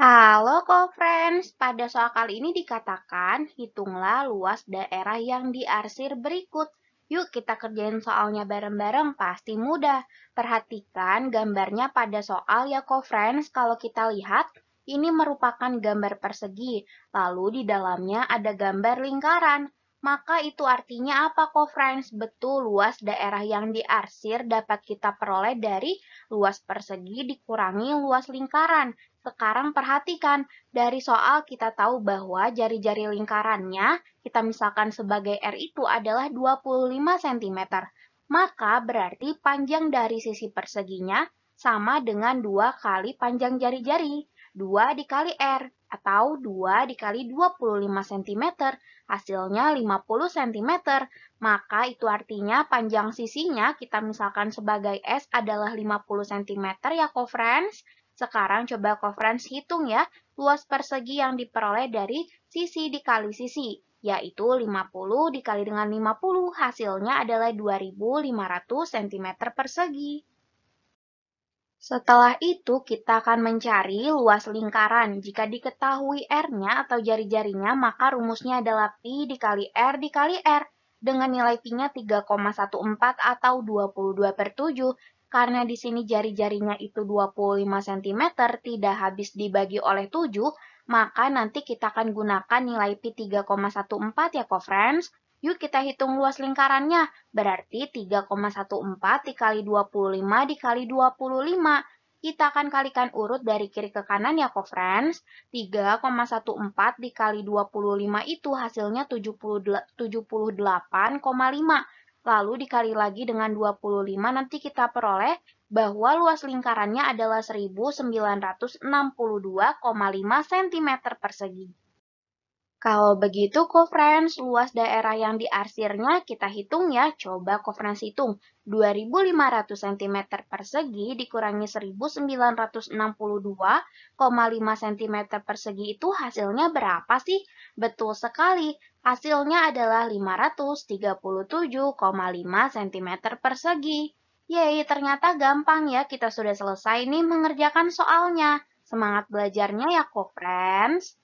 Halo co-friends, pada soal kali ini dikatakan, hitunglah luas daerah yang diarsir berikut. Yuk kita kerjain soalnya bareng-bareng, pasti mudah. Perhatikan gambarnya pada soal ya co-friends, kalau kita lihat, ini merupakan gambar persegi, lalu di dalamnya ada gambar lingkaran. Maka itu artinya apa co-friends? Betul, luas daerah yang diarsir dapat kita peroleh dari luas persegi dikurangi luas lingkaran. Sekarang perhatikan, dari soal kita tahu bahwa jari-jari lingkarannya, kita misalkan sebagai R itu adalah 25 cm. Maka berarti panjang dari sisi perseginya sama dengan 2 kali panjang jari-jari. 2 dikali R atau 2 dikali 25 cm, hasilnya 50 cm. Maka itu artinya panjang sisinya kita misalkan sebagai S adalah 50 cm ya co-friends. Sekarang coba co-friends hitung ya, luas persegi yang diperoleh dari sisi dikali sisi, yaitu 50 dikali dengan 50, hasilnya adalah 2500 cm persegi. Setelah itu, kita akan mencari luas lingkaran. Jika diketahui R-nya atau jari-jarinya, maka rumusnya adalah Pi dikali R dikali R. Dengan nilai Pi-nya 3,14 atau 22 per 7. Karena di sini jari-jarinya itu 25 cm, tidak habis dibagi oleh 7, maka nanti kita akan gunakan nilai Pi 3,14 ya, co-friends. Yuk kita hitung luas lingkarannya. Berarti 3,14 dikali 25 dikali 25. Kita akan kalikan urut dari kiri ke kanan ya, co-friends. 3,14 dikali 25 itu hasilnya 78,5. Lalu dikali lagi dengan 25, nanti kita peroleh bahwa luas lingkarannya adalah 1962,5 cm persegi. Kalau begitu, co-friends, luas daerah yang diarsirnya kita hitung ya. Coba co-friends hitung. 2500 cm persegi dikurangi 1962,5 cm persegi itu hasilnya berapa sih? Betul sekali, hasilnya adalah 537,5 cm persegi. Yeay, ternyata gampang ya. Kita sudah selesai nih mengerjakan soalnya. Semangat belajarnya ya, co-friends.